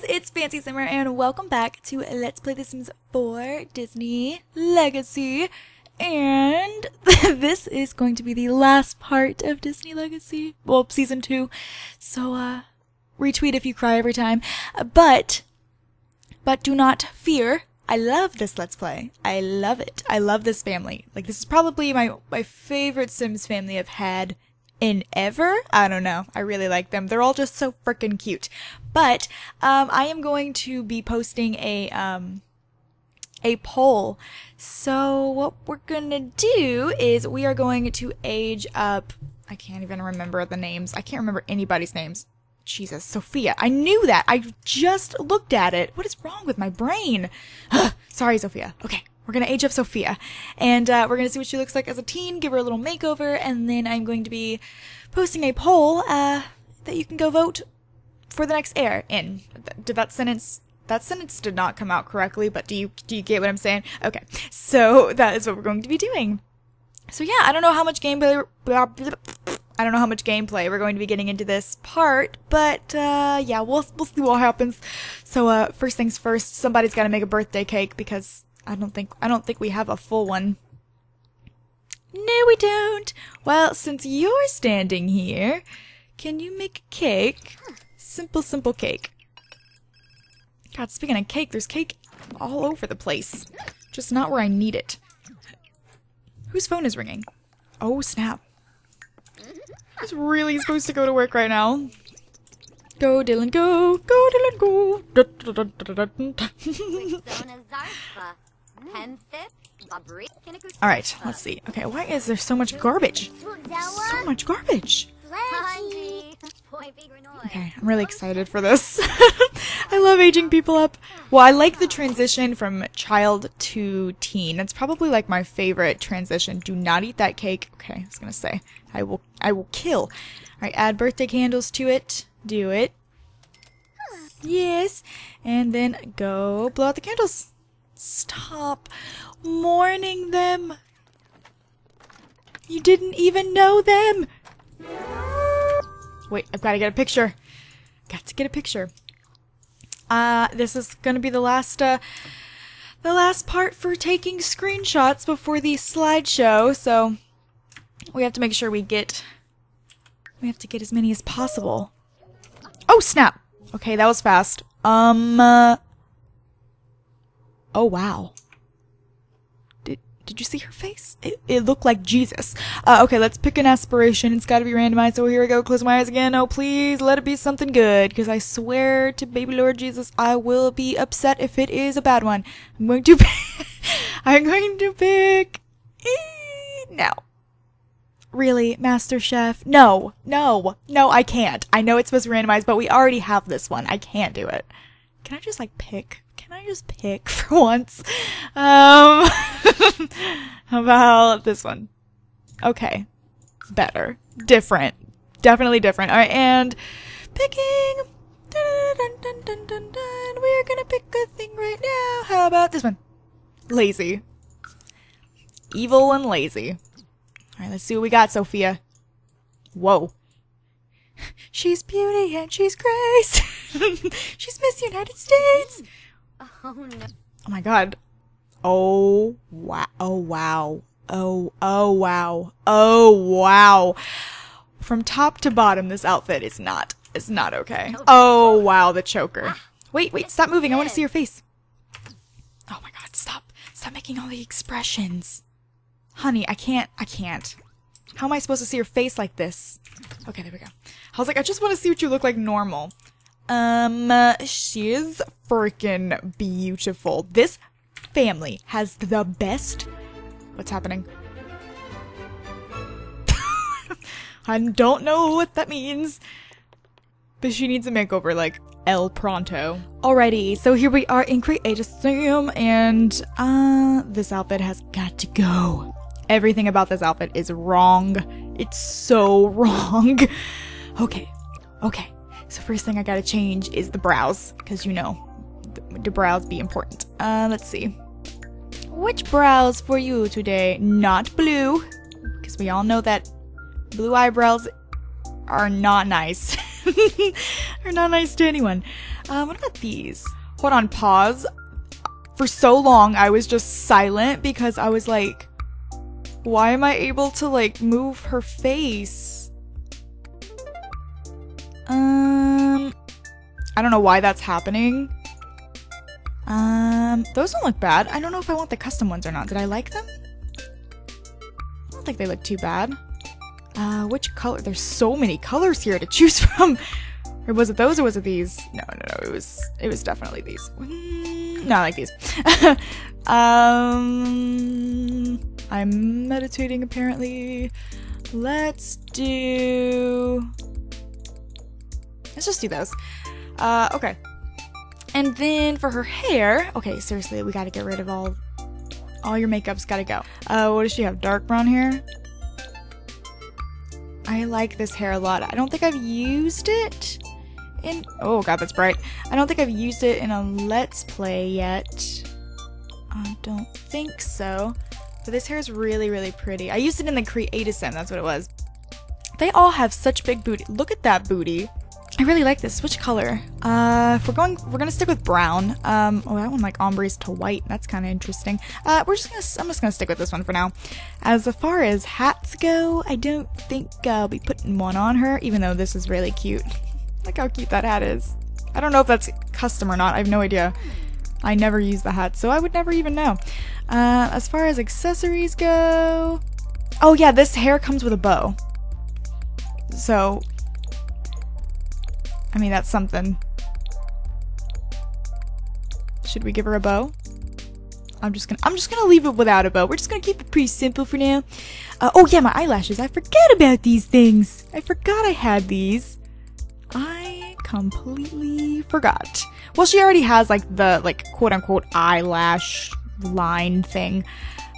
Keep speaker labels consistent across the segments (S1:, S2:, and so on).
S1: guys, it's Fancy Simmer and welcome back to Let's Play The Sims 4 Disney Legacy. And this is going to be the last part of Disney Legacy, well, season 2. So, uh, retweet if you cry every time. But, but do not fear. I love this Let's Play. I love it. I love this family. Like, this is probably my, my favorite Sims family I've had in ever. I don't know. I really like them. They're all just so freaking cute. But um, I am going to be posting a um, a poll. So what we're gonna do is we are going to age up. I can't even remember the names. I can't remember anybody's names. Jesus, Sophia. I knew that. I just looked at it. What is wrong with my brain? Sorry, Sophia. Okay. We're to age up Sophia. And uh, we're to see what she looks like as a teen, give her a little makeover, and then I'm going to be posting a poll uh, that you can go vote for the next heir in. Did that sentence that sentence did not come out correctly, but do you do you get what I'm saying? Okay. So that is what we're going to be doing. So yeah, I don't know how much gameplay I don't know how much gameplay we're going to be getting into this part, but uh, yeah, we'll we'll see what happens. So uh, first things first, somebody's got to make a birthday cake because I don't think I don't think we have a full one. No, we don't. Well, since you're standing here, can you make a cake? Simple, simple cake. God, speaking of cake, there's cake all over the place. Just not where I need it. Whose phone is ringing? Oh, snap. Was really supposed to go to work right now. Go, Dylan, go! Go, Dylan, go! Alright, let's see. Okay, why is there so much garbage? So much garbage! Okay, I'm really excited for this. I love aging people up. Well, I like the transition from child to teen. It's probably like my favorite transition. Do not eat that cake. Okay, I was gonna say. I will I will kill. Alright, add birthday candles to it. Do it. Yes. And then go blow out the candles. Stop mourning them. You didn't even know them. Wait, I've got to get a picture. Got to get a picture. Uh, this is going to be the last, uh, the last part for taking screenshots before the slideshow, so we have to make sure we get, we have to get as many as possible. Oh, snap! Okay, that was fast. Um, uh, Oh, wow. Did, did you see her face? It, it looked like Jesus. Uh, okay, let's pick an aspiration. It's gotta be randomized. So here we go. Close my eyes again. Oh, please let it be something good. Because I swear to baby Lord Jesus, I will be upset if it is a bad one. I'm going to pick. I'm going to pick. No Really, Master Chef? No, no, no, I can't. I know it's supposed to be randomized, but we already have this one. I can't do it. Can I just, like, pick? Can I just pick for once? Um, how about this one? Okay. Better. Different. Definitely different. Alright, and picking. Dun, dun, dun, We're gonna pick a thing right now. How about this one? Lazy. Evil and lazy. Alright, let's see what we got, Sophia. Whoa. She's beauty and she's grace. she's Miss United States. Oh no. Oh my god. Oh wow. Oh wow. Oh oh wow. Oh wow. From top to bottom this outfit is not is not okay. Oh wow, the choker. Wait, wait, stop moving. I want to see your face. Oh my god, stop. Stop making all the expressions. Honey, I can't. I can't. How am I supposed to see your face like this? Okay, there we go. I was like, I just want to see what you look like normal. Um, she is freaking beautiful. This family has the best. What's happening? I don't know what that means. But she needs a makeover, like El Pronto. Alrighty, so here we are in Sim, and uh, this outfit has got to go. Everything about this outfit is wrong. It's so wrong. Okay, okay. So first thing I gotta change is the brows, because you know, the, brows be important. Uh, let's see. Which brows for you today? Not blue, because we all know that blue eyebrows are not nice. are not nice to anyone. Um, what about these? Hold on, pause. For so long, I was just silent because I was like, why am I able to like move her face? Um, I don't know why that's happening. Um, those don't look bad. I don't know if I want the custom ones or not. Did I like them? I don't think they look too bad. Uh, which color? There's so many colors here to choose from. Or was it those or was it these? No, no, no. It was it was definitely these. Mm, no, I like these. um, I'm meditating apparently. Let's do. Let's just do those. Uh, okay. And then for her hair, okay, seriously, we gotta get rid of all all your makeup's gotta go. Uh, what does she have? Dark brown hair? I like this hair a lot. I don't think I've used it in- oh god, that's bright. I don't think I've used it in a Let's Play yet. I don't think so. But this hair is really, really pretty. I used it in the Create-A-Sim, that's what it was. They all have such big booty. Look at that booty. I really like this. Which color? Uh, if we're going, we're gonna stick with brown. Um, oh, that one like ombres to white. That's kind of interesting. Uh, we're just gonna, I'm just gonna stick with this one for now. As far as hats go, I don't think I'll be putting one on her, even though this is really cute. Look how cute that hat is. I don't know if that's custom or not. I have no idea. I never use the hat, so I would never even know. Uh, as far as accessories go, oh yeah, this hair comes with a bow. So I mean, that's something. Should we give her a bow? I'm just gonna I'm just gonna leave it without a bow. We're just gonna keep it pretty simple for now. Uh, oh yeah, my eyelashes. I forget about these things. I forgot I had these. I completely forgot. Well, she already has like the like quote unquote eyelash line thing,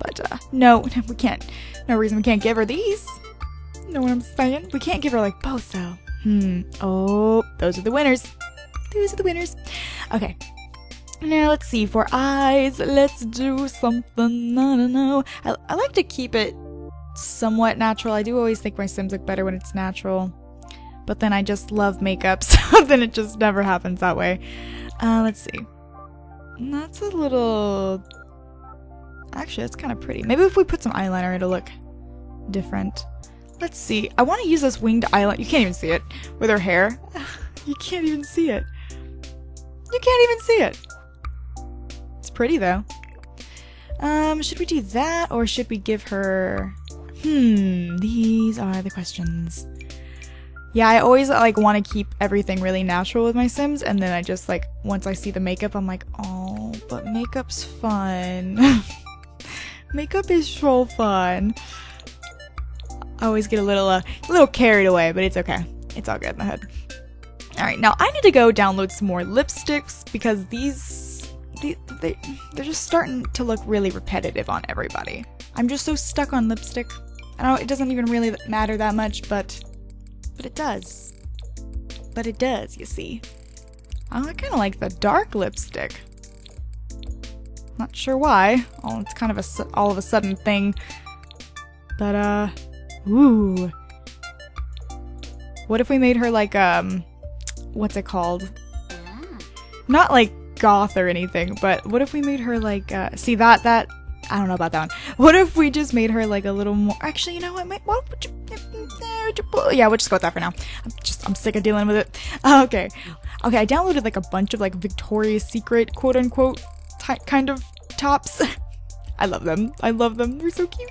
S1: but uh, no, we can't. No reason we can't give her these. Know what I'm saying? We can't give her like both though. Hmm. Oh, those are the winners. Those are the winners. Okay. Now let's see. For eyes, let's do something. I don't know. I, I like to keep it somewhat natural. I do always think my Sims look better when it's natural. But then I just love makeup, so then it just never happens that way. Uh, let's see. That's a little... Actually, that's kind of pretty. Maybe if we put some eyeliner, it'll look different. Let's see. I want to use this winged eyeliner. You can't even see it with her hair. you can't even see it. You can't even see it. It's pretty though. Um, should we do that or should we give her? Hmm. These are the questions. Yeah, I always like want to keep everything really natural with my Sims, and then I just like once I see the makeup, I'm like, oh, but makeup's fun. makeup is so fun. I always get a little uh, a little carried away, but it's okay. It's all good in the head. All right, now I need to go download some more lipsticks because these they, they they're just starting to look really repetitive on everybody. I'm just so stuck on lipstick. I know it doesn't even really matter that much, but but it does. But it does, you see. I kind of like the dark lipstick. Not sure why. Oh, it's kind of a all of a sudden thing. But uh Ooh. What if we made her like, um, what's it called? Not like goth or anything, but what if we made her like, uh, see that, that, I don't know about that one. What if we just made her like a little more, actually, you know what, what would you, yeah, we'll just go with that for now. I'm just, I'm sick of dealing with it. Okay. Okay, I downloaded like a bunch of like Victoria's Secret quote unquote kind of tops. I love them. I love them. They're so cute.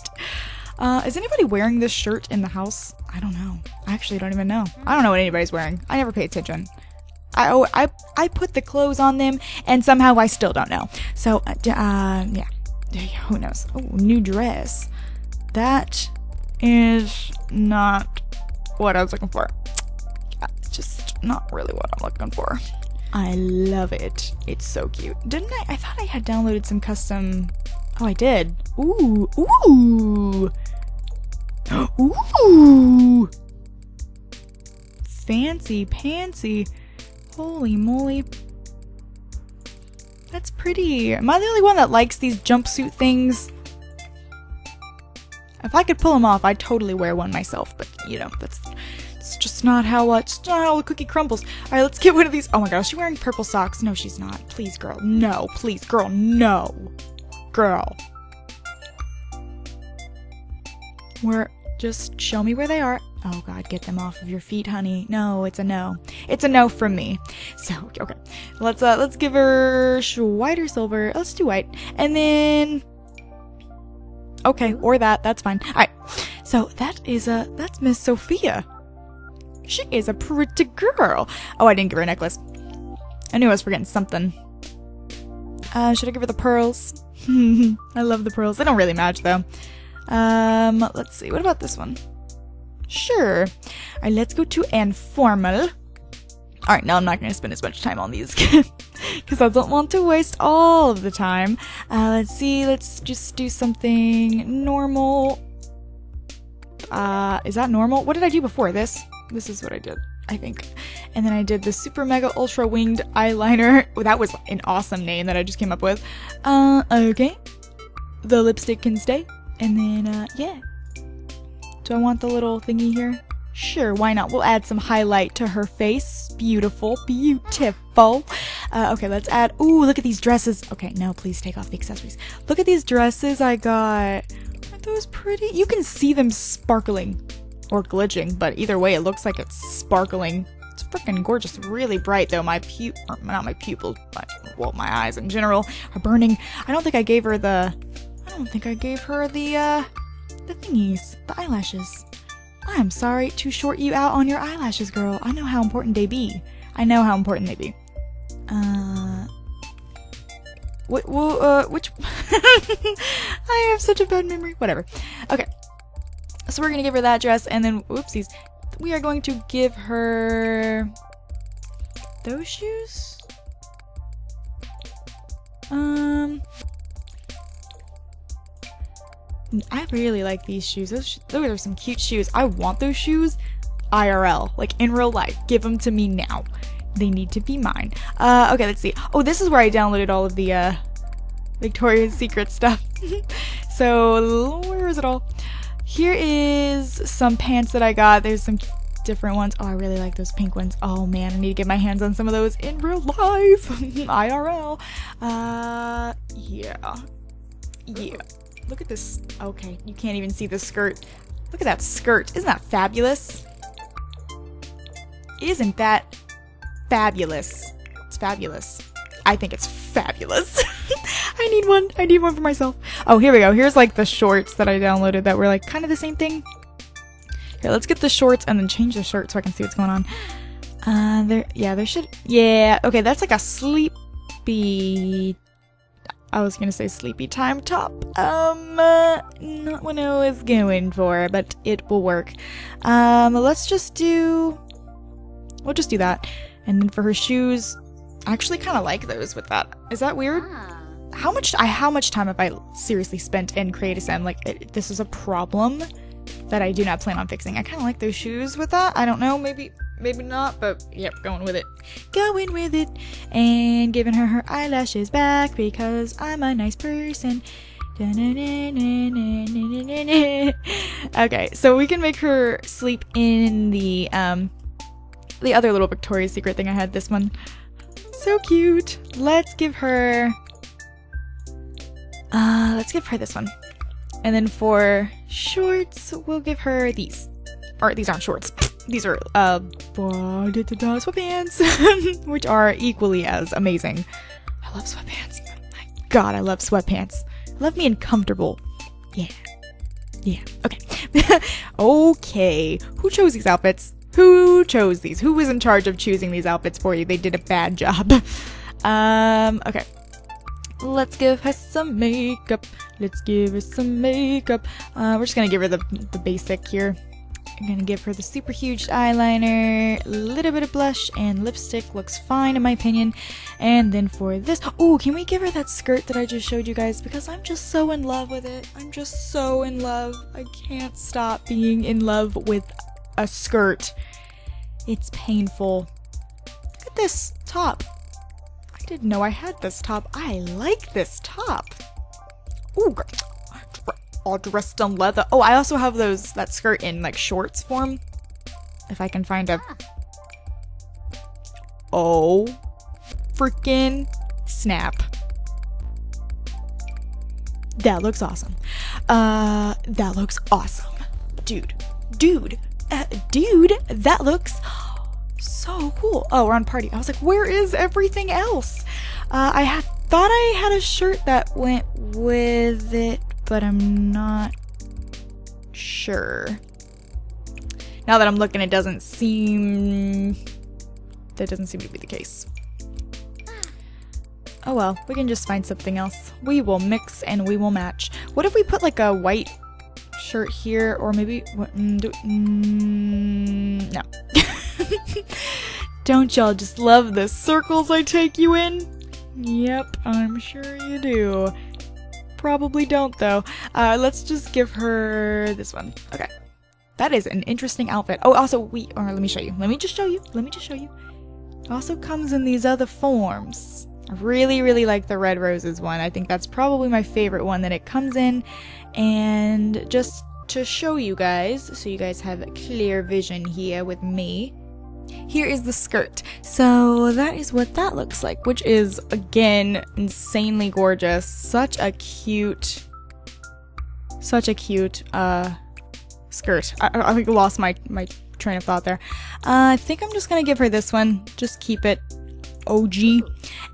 S1: Uh, is anybody wearing this shirt in the house? I don't know. I actually don't even know. I don't know what anybody's wearing. I never pay attention. I, oh, I, I put the clothes on them, and somehow I still don't know. So, uh, uh, yeah. Who knows? Oh, new dress. That is not what I was looking for. It's just not really what I'm looking for. I love it. It's so cute. Didn't I? I thought I had downloaded some custom. Oh, I did. Ooh, ooh. Ooh! Fancy pantsy. Holy moly. That's pretty. Am I the only one that likes these jumpsuit things? If I could pull them off, I'd totally wear one myself, but you know, that's it's just not how uh, it's not how the cookie crumbles. All right, let's get one of these. Oh my gosh, she's wearing purple socks. No, she's not. Please, girl. No, please, girl. No, girl. Where? Just show me where they are. Oh God, get them off of your feet, honey. No, it's a no. It's a no from me. So okay, let's uh let's give her white or silver. Let's do white, and then okay, or that. That's fine. All right. So that is uh that's Miss Sophia. She is a pretty girl. Oh, I didn't give her a necklace. I knew I was forgetting something. Uh, should I give her the pearls? I love the pearls. They don't really match though. Um, let's see. What about this one? Sure. All right, let's go to informal. All right, now I'm not going to spend as much time on these because I don't want to waste all of the time. Uh, let's see. Let's just do something normal. Uh, is that normal? What did I do before this? This is what I did, I think. And then I did the super mega ultra winged eyeliner. That was an awesome name that I just came up with. Uh, okay. The lipstick can stay. And then, uh, yeah. Do I want the little thingy here? Sure, why not? We'll add some highlight to her face. Beautiful, beautiful. Uh, okay, let's add. Ooh, look at these dresses. Okay, no, please take off the accessories. Look at these dresses I got. Aren't those pretty? You can see them sparkling or glitching, but either way, it looks like it's sparkling. It's freaking gorgeous. Really bright, though. My pu- not my pupils, but, well, my eyes in general are burning. I don't think I gave her the I don't think I gave her the, uh, the thingies, the eyelashes. I'm sorry to short you out on your eyelashes, girl. I know how important they be. I know how important they be. Uh, what, well, uh, which, I have such a bad memory. Whatever. Okay. So we're gonna give her that dress, and then, whoopsies, we are going to give her those shoes? Um, I really like these shoes. Those, sh those are some cute shoes. I want those shoes IRL, like in real life. Give them to me now. They need to be mine. Uh, okay, let's see. Oh, this is where I downloaded all of the uh, Victoria's Secret stuff. so, where is it all? Here is some pants that I got. There's some different ones. Oh, I really like those pink ones. Oh man, I need to get my hands on some of those in real life. IRL. Uh, yeah. Yeah. Look at this. Okay, you can't even see the skirt. Look at that skirt. Isn't that fabulous? Isn't that fabulous? It's fabulous. I think it's fabulous. I need one. I need one for myself. Oh, here we go. Here's like the shorts that I downloaded that were like kind of the same thing. Here, let's get the shorts and then change the shirt so I can see what's going on. Uh, there, yeah, there should, yeah, okay, that's like a sleepy I was gonna say sleepy time top. Um, uh, not what I was going for, but it will work. Um, let's just do. We'll just do that. And then for her shoes, I actually kind of like those with that. Is that weird? Ah. How much? I how much time have I seriously spent in Create-A-Sim? Like it, this is a problem that I do not plan on fixing. I kind of like those shoes with that. I don't know. Maybe maybe not, but yep, going with it. Going with it. And giving her her eyelashes back because I'm a nice person. okay, so we can make her sleep in the um the other little Victoria's Secret thing I had this one. So cute. Let's give her uh let's give her this one. And then for shorts, we'll give her these. Or these aren't shorts. These are uh sweatpants, which are equally as amazing. I love sweatpants. My God, I love sweatpants. love me comfortable. Yeah. Yeah. Okay. okay. Who chose these outfits? Who chose these? Who was in charge of choosing these outfits for you? They did a bad job. um, okay. Let's give her some makeup. Let's give her some makeup. Uh, we're just gonna give her the, the basic here. I'm gonna give her the super huge eyeliner, a little bit of blush, and lipstick looks fine in my opinion. And then for this, oh, can we give her that skirt that I just showed you guys? Because I'm just so in love with it. I'm just so in love. I can't stop being in love with a skirt. It's painful. Look at this top. Didn't know I had this top. I like this top. Ooh, all dressed in leather. Oh, I also have those that skirt in like shorts form. If I can find a. Oh, freaking snap! That looks awesome. Uh, that looks awesome, dude. Dude, uh, dude, that looks so cool. Oh, we're on party. I was like, where is everything else? Uh, I had thought I had a shirt that went with it, but I'm not sure. Now that I'm looking, it doesn't seem that doesn't seem to be the case. Oh well, we can just find something else. We will mix and we will match. What if we put like a white shirt here, or maybe what? Mm, do, mm, no. Don't y'all just love the circles I take you in? Yep, I'm sure you do. Probably don't though. Uh, let's just give her this one. Okay. That is an interesting outfit. Oh, also, we, or let me show you. Let me just show you. Let me just show you. Also comes in these other forms. I really, really like the Red Roses one. I think that's probably my favorite one that it comes in. And just to show you guys, so you guys have clear vision here with me, here is the skirt. So that is what that looks like, which is, again, insanely gorgeous. Such a cute, such a cute, uh, skirt. I, I, lost my, my train of thought there. Uh, I think I'm just gonna give her this one. Just keep it OG.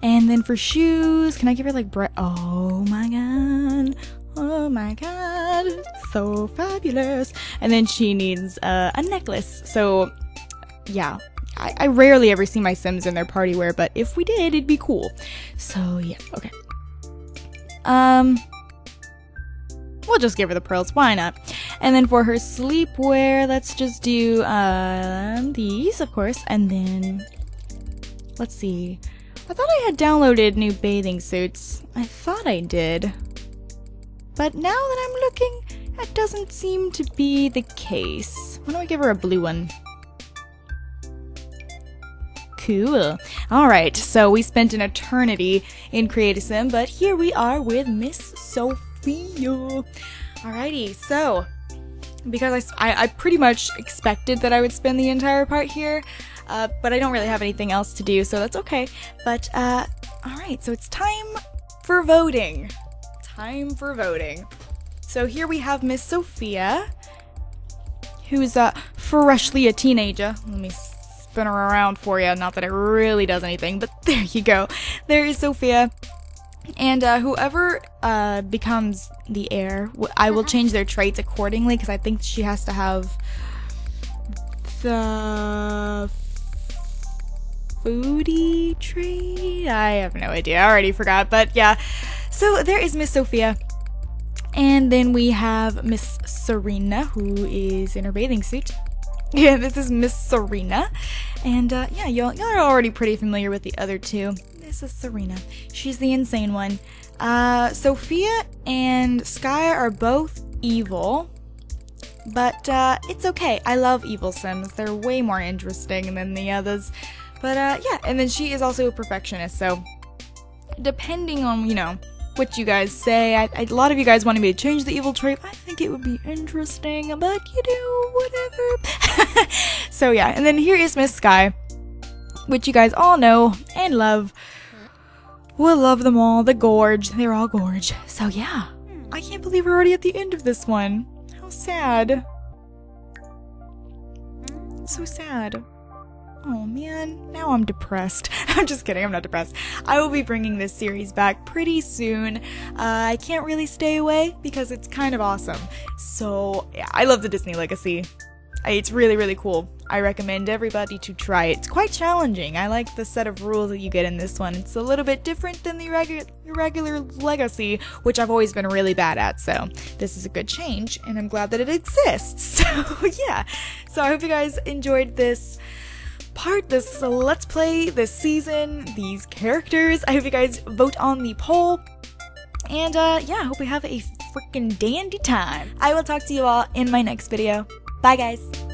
S1: And then for shoes, can I give her like bre- Oh my god. Oh my god. So fabulous. And then she needs uh, a necklace. So yeah. I, I rarely ever see my Sims in their party wear, but if we did, it'd be cool. So yeah, okay. Um we'll just give her the pearls, why not? And then for her sleepwear, let's just do um, these, of course, and then let's see. I thought I had downloaded new bathing suits. I thought I did. But now that I'm looking, that doesn't seem to be the case. Why don't we give her a blue one? Cool. Alright, so we spent an eternity in Create-A-Sim, but here we are with Miss Sophia. Alrighty, so because I, I, I, pretty much expected that I would spend the entire part here, uh, but I don't really have anything else to do, so that's okay. But, uh, alright, so it's time for voting. Time for voting. So here we have Miss Sophia, who's, uh, freshly a teenager. Let me spin her around for you, not that it really does anything, but there you go. There is Sophia. And uh, whoever uh, becomes the heir, I will change their traits accordingly because I think she has to have the foodie trait. I have no idea. I already forgot, but yeah. So there is Miss Sophia. And then we have Miss Serena, who is in her bathing suit. Yeah, this is Miss Serena. And uh, yeah, y'all, y'all are already pretty familiar with the other two. This is Serena. She's the insane one. Uh, Sophia and Sky are both evil, but uh, it's okay. I love evil Sims. They're way more interesting than the others. But uh, yeah, and then she is also a perfectionist, so depending on, you know, what you guys say, I, I, a lot of you guys wanted me to change the evil trait. I think it would be interesting, but you know, whatever. so yeah, and then here is Miss Sky, which you guys all know and love. We'll love them all. The gorge. They're all gorge. So yeah. I can't believe we're already at the end of this one. How sad. So sad. Oh man, now I'm depressed. I'm just kidding, I'm not depressed. I will be bringing this series back pretty soon. Uh, I can't really stay away because it's kind of awesome. So, yeah, I love the Disney Legacy. It's really, really cool. I recommend everybody to try it. It's quite challenging. I like the set of rules that you get in this one. It's a little bit different than the regu- regular Legacy, which I've always been really bad at, so this is a good change, and I'm glad that it exists. So, yeah. So, I hope you guys enjoyed this part, this Let's Play, this season, these characters. I hope you guys vote on the poll. And, uh, yeah, I hope we have a freaking dandy time. I will talk to you all in my next video. Bye, guys.